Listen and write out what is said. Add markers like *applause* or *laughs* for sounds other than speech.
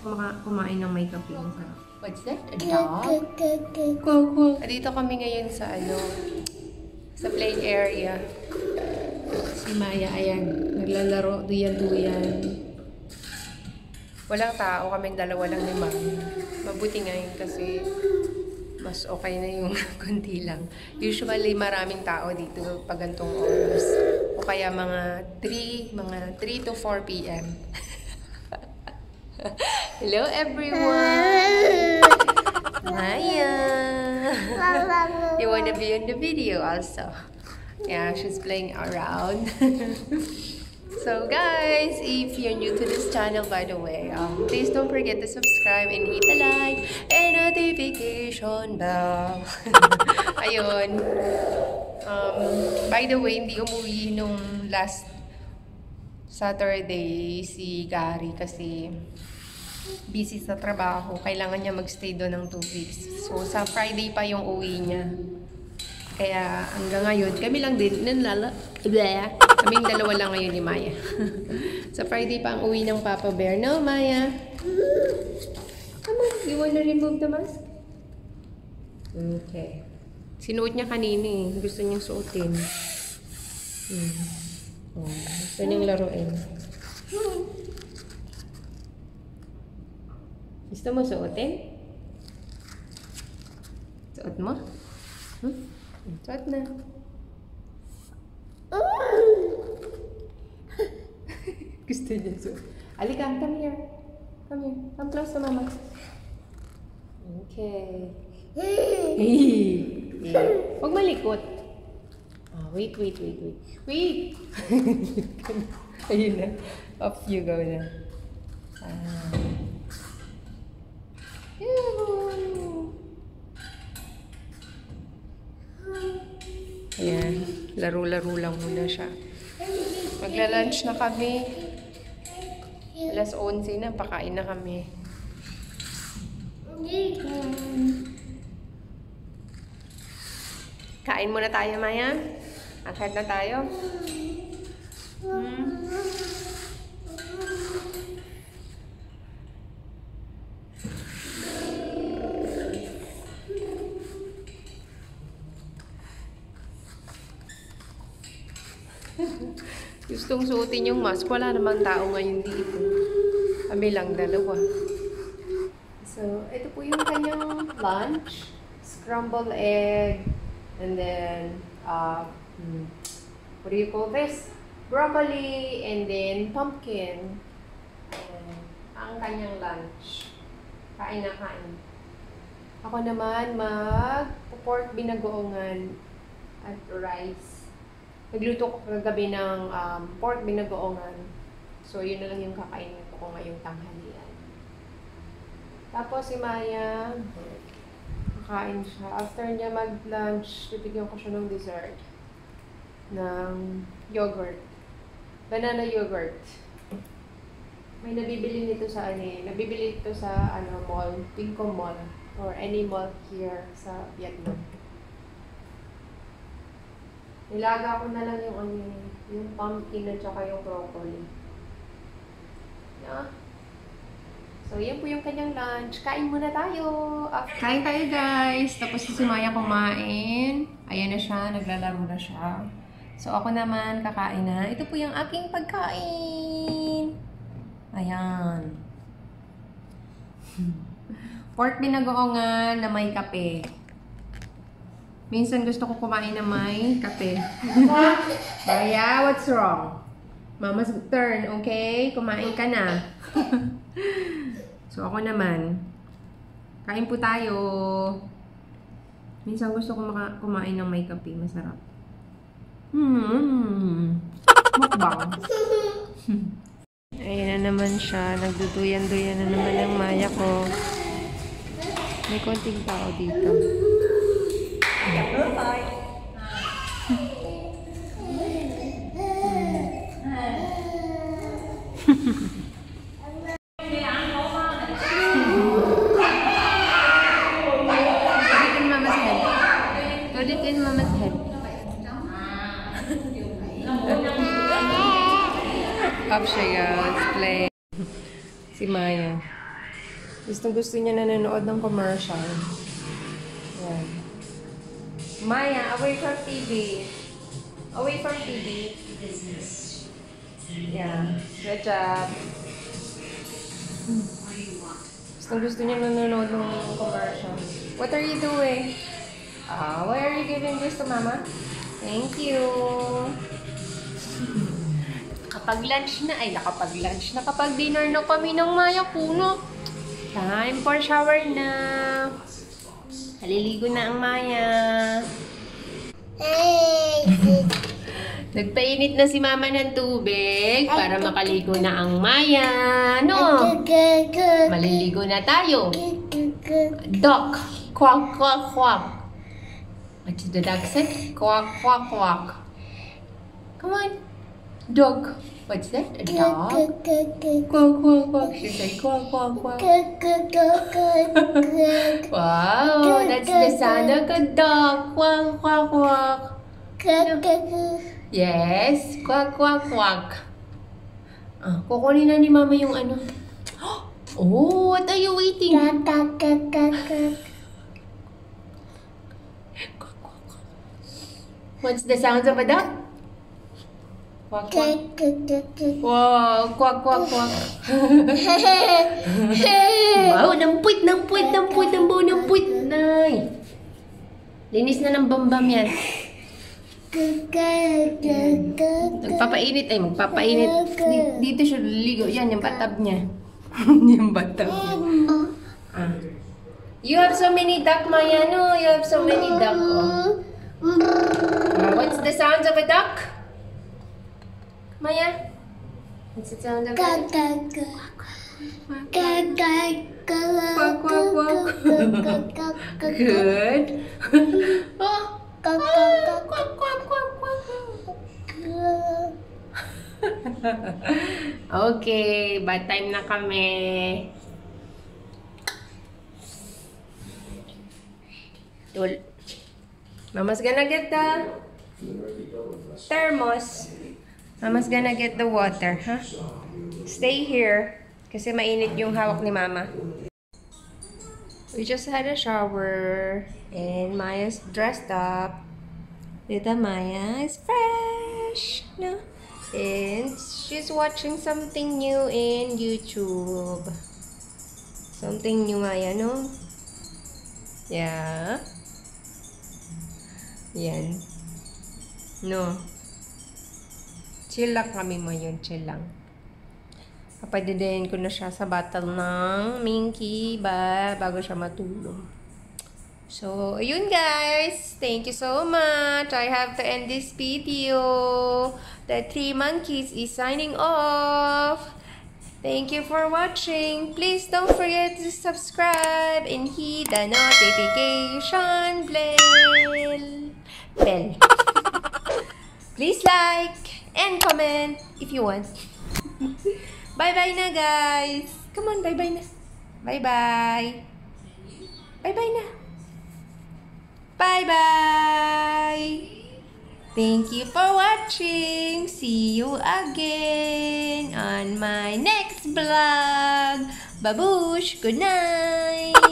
kumaka- kumain ng may kape. Masarap. What's that? A dog? Coco. Dito kami ngayon sa ano, sa play area. Si Maya, ayan, naglalaro, duyan-duyan. Walang tao, kaming dalawa lang ni Mami. Mabuti ngayon kasi mas okay na yung *laughs* konti lang. Usually, maraming tao dito pag gantong oras. O kaya mga 3, mga 3 to 4 p.m. *laughs* Hello everyone! Maya! you wanna be in the video also? Yeah, she's playing around. *laughs* so guys, if you're new to this channel, by the way, um, please don't forget to subscribe and hit the like and notification bell. *laughs* Ayun. Um, by the way, hindi umuwi nung last Saturday si Gary kasi busy sa trabaho. Kailangan niya magstay doon ng 2 weeks. So, sa Friday pa yung uwi niya. Kaya hanggang ngayon, kami lang din, nanlala, bleh, kaming dalawa lang ngayon ni Maya. *laughs* sa Friday pa ang uwi ng Papa Bear. No, Maya? Come on, you wanna remove the mask? Okay. Sinuot niya kanina eh. Gusto niyang suotin. Hmm. Oh, gusto niyang laruin. Gusto mo suotin? Suot mo? Hmm? Suot na. *laughs* Gusto niya suot. Alika, come here. Come here. Come close to mama. Okay. Hey. *laughs* Huwag malikot. Ah, wait, wait, wait, wait. Wait! *laughs* Ayun na. Off you go na. Ah. Ayan. Laro-laro lang muna siya. Magla-lunch na kami. Alas 11 na. Pakain na kami. Kain muna tayo, Maya. Akad na tayo. Hmm. Gustong suotin yung mask. Wala namang tao ngayon dito. Kami lang dalawa. So, ito po yung kanyang lunch. Scrambled egg. And then, uh, hmm, what do you call this? Broccoli and then pumpkin. And ang kanyang lunch. Kain na kain. Ako naman mag pork binagoongan at rice. Nagluto ko kagabi ng um, pork binagoongan. So, yun na lang yung kakainin ko ngayong tanghalian. Tapos si Maya, kakain siya. After niya mag-lunch, bibigyan ko siya ng dessert. Ng yogurt. Banana yogurt. May nabibili nito sa ano eh. Nabibili ito sa ano mall, Pinko Mall or any mall here sa Vietnam. Nilaga ko na lang yung ano eh, yung pumpkin at saka yung broccoli. Yeah. So, yan po yung kanyang lunch. Kain muna tayo. After Kain tayo, guys. Tapos si Maya kumain. Ayan na siya. Naglalaro na siya. So, ako naman kakain na. Ito po yung aking pagkain. Ayan. *laughs* Pork binagoongan na may kape. Minsan gusto ko kumain na may kape. *laughs* Maya, what's wrong? Mama's turn, okay? Kumain ka na. *laughs* so, ako naman. Kain po tayo. Minsan gusto ko kumain ng may kape. Masarap. Hmm. Mukbang. *laughs* Ayan na naman siya. Nagduduyan-duyan na naman ang maya ko. May konting tao dito. In mama's head. Up siya guys. Play. Si Maya. Gusto gusto niya nanonood ng commercial. Yan. Maya, away from TV. Away from TV. Yeah. Good job. Gusto gusto niya nanonood ng commercial. What are you doing? Ah, why are you giving this to mama? Thank you. Kapag lunch na, ay nakapag lunch, nakapag dinner na kami ng Maya Kuno. Time for shower na. Haliligo na ang Maya. Nagpainit na si Mama ng tubig para makaligo na ang Maya. No? Maliligo na tayo. Duck. Quack, quack, quack. What did the duck say? Quack, quack, quack. Come on. Dog. What's that? A dog? Quack, quack, quack. She said quack, quack, quack. Wow, that's the sound of a dog. Quack, quack, quack. Yes, quack, quack, quack. Ah, kukunin na ni Mama yung ano. *gasps* Oh, what are you waiting? Quack, quack, quack. What's the sound of a duck? Quack, quack. Wow, quack, quack, quack. Wow, nampuit, nampuit, nampuit, nampuit, nampuit. Nay. Linis na ng bambam yan. Nagpapainit ay magpapainit. Di- Dito siya liligo. Yan, yung batab niya. yung batab niya. Ah. You have so many duck, Maya, no? You have so many duck, oh. What's the sounds of a duck? Maya? What's the sound of a duck? Quack, quack, Good. oh, *laughs* okay, bad time na kami. Tul. Mama's gonna get the thermos. Mama's gonna get the water, huh? Stay here. Kasi mainit yung hawak ni Mama. We just had a shower. And Maya's dressed up. Tita Maya is fresh. No? And she's watching something new in YouTube. Something new, Maya, no? Yeah. Yan. No. Chill kami yun. Chill lang. Papadidayin ko na siya sa battle ng Minky ba bago siya matulog. So, ayun guys. Thank you so much. I have to end this video. The Three Monkeys is signing off. Thank you for watching. Please don't forget to subscribe and hit the notification. Bell. *laughs* Please like and comment if you want. Bye-bye na, guys. Come on, bye-bye na. Bye-bye. Bye-bye na. Bye-bye. Thank you for watching. See you again on my next vlog. Babush, good night.